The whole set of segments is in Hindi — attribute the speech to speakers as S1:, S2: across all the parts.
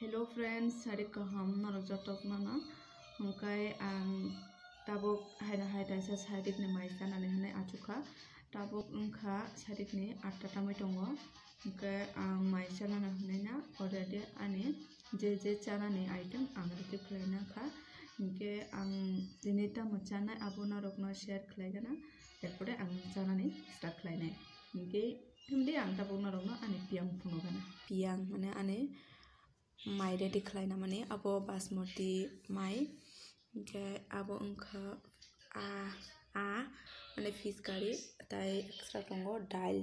S1: हेलो फ्रेंड्स हरे हम नरक जटक माना हमकाय आं टाबक हायना हायदासा सारिकनि माइ जानानै होनाय आथुखा टाबक ओंखा सारिकनि आठथा टामै दङ ओमफ्राय आं माइ जानानै होनाय ना अलरेडि आंनि जे जे जानानै आइदों आं रेडि खालायनाखा इनके आं दिनै टामो जानाय आब' नरकनो शेयार खालायगोन एरपरे आं जानानै स्टार्ट खालायनाय इनके आं टाबक नरकनो आंनि पियां फुङाव गाना पियां माने आंनि hindi ang tabuk narok no ani piang puno gana. Piang mane ani माइ रेडि खालायना माने आबो बासमति माइ। ओमफ्राय आबो ओंखा आ आ, माने फिस कारि ताइ एक्सट्रा दङ दाल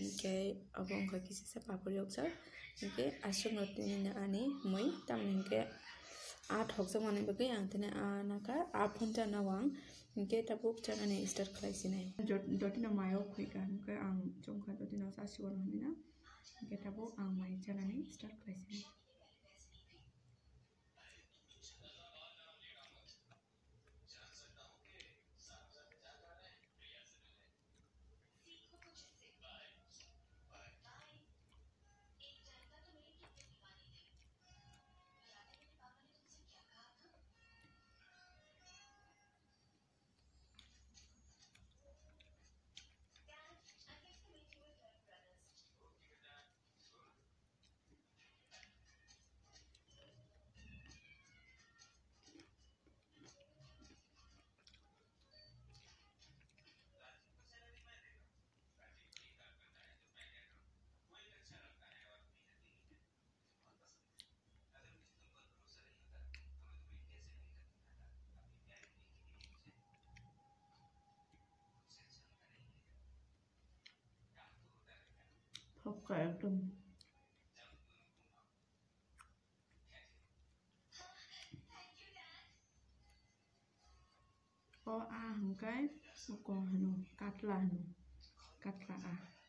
S1: ओमफ्राय आबो ओंखा किसिसा पापड़ यक्सार ओमफ्राय आसुक नतिनि आनि मै तामने ओमफ्राय आ थकजों माने बगै आं तने आ नाका आ फन्टा नावां ओमफ्राय ताबुक चानानै स्टार्ट खालायसिनाय। दतिना मायाव फैगा ओमफ्राय आं जंखा दतिनाव जासिगोन होनना
S2: ओमफ्राय आं माइ चानानै
S1: स्टार्ट खालायसिनाय Hokkaido. O a hằng cái, còn hằng cắt là hằng cắt là a.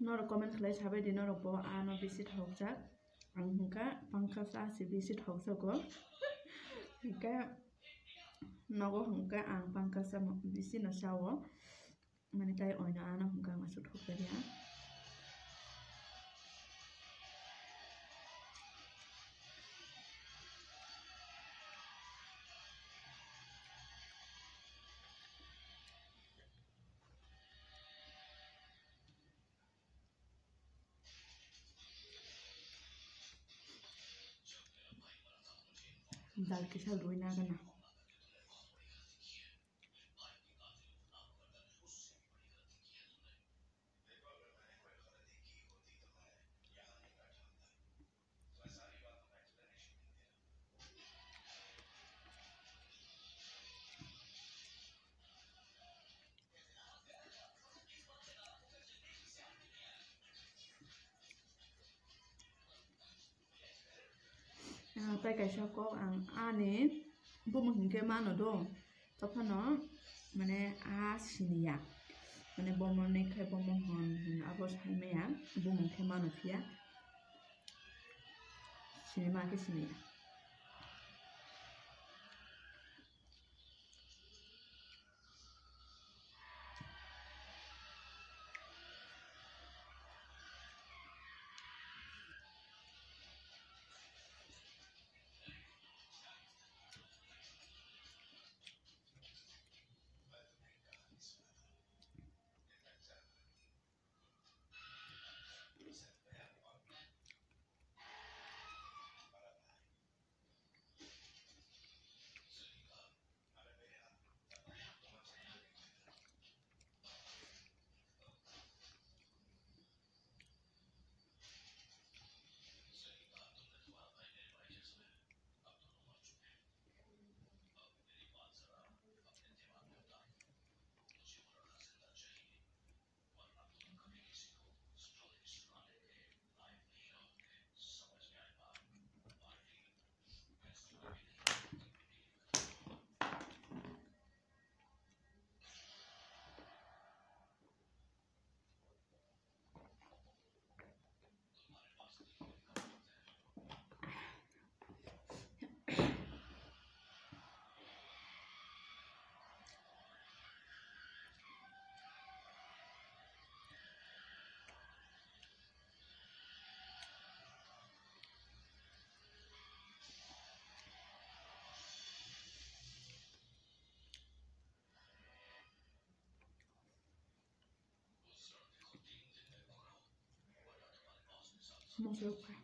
S1: নৰ কমেণ্ট খেলাই চাবে দিনৰ ওপৰ আন বেছি থক যা আংকা পাংখা চাহ আছে বেছি থক যা গিকা নগৰ হংকা আং পাংখা চাহ বেছি নচাওঁ মানে তাই অন্য আন হংকা মাছত থকা দিয়া Dar que esa duena. sao có ăn ani bu mo hinke mano do তখন মানে আ সিনিয়া মানে বমনে খাই বমন হন আবো সাইমেয়া বুমন খাই মানো morreu o pai.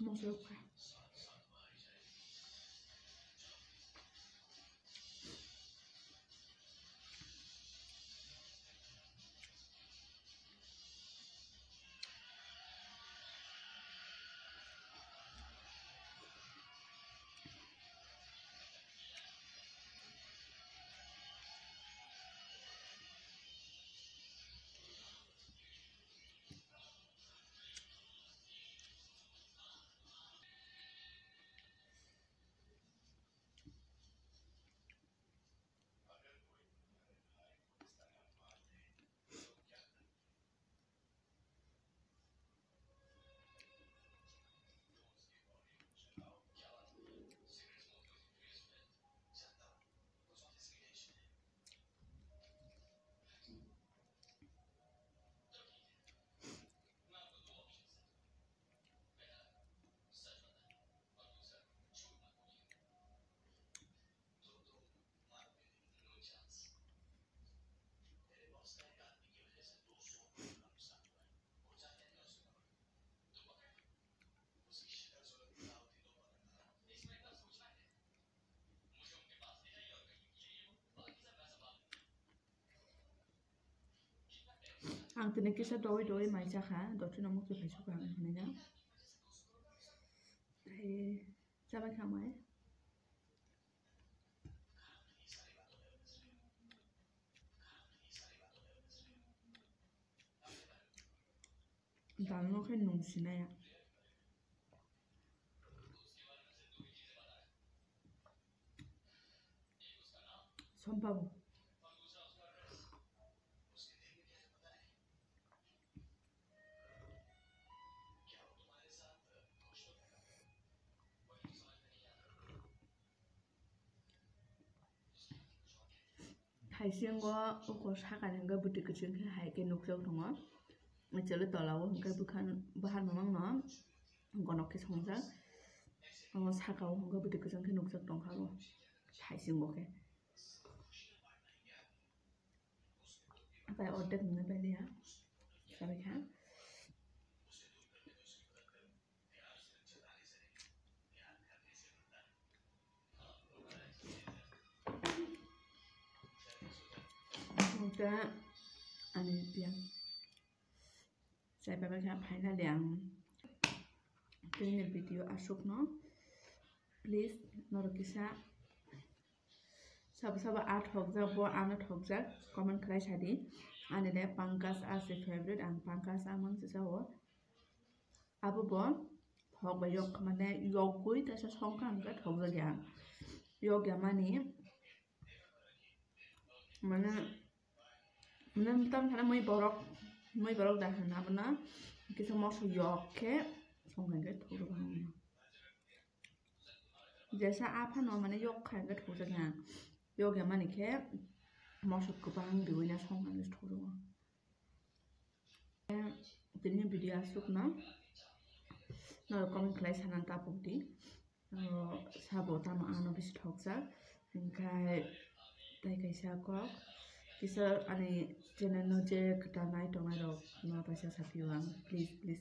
S1: Morreu. ang tene kisa doi doi mai cha kha dotri namuk tu phaisu ka ne na thai cha ba kha mai dal no khe nung sinaya son pavo haisingo uko cái bút butik kuching khi hai ke nukjak tongo chelo tolao hingka bukhan bahar mamang no gonok ke songjak sakao hingka butik kuching ke nukjak tongkhago haisingo ke bai ordek nunga bai liya. Sabai kha selber mal ein paar lernen. Ich will Video auch schon genommen. Please, noch ein bisschen. সব সব আট হোক যা ব আনট হোক যা কমেন্ট করাই সাদি আনিলে পাঙ্কাস আছে ফেভারিট আং পাঙ্কাস আমার সে সব আবু ব হোক বা যোগ মানে যোগ করি তার সাথে সংখ্যা আমি ঠক যা গিয়া যোগ গিয়া মানে মানে মানে মই বরক tâm thằng mới bỏ rọc mới bỏ rọc đại hành nào nó cái xong món sôi giọt ke xong rồi cái thủ được không giờ sa áp nó mà nó giọt khai cái thủ được nha giọt cái mà này ke món sôi của bạn điều này xong rồi cái thủ được không tin những video súc nó nó comment clay sanan ta bụng đi sabo ta mà ăn nó bị thọc ra nên cái tay cái sao có Kisa ani channel no je kata nai tonga ro no paisa sapi wang please please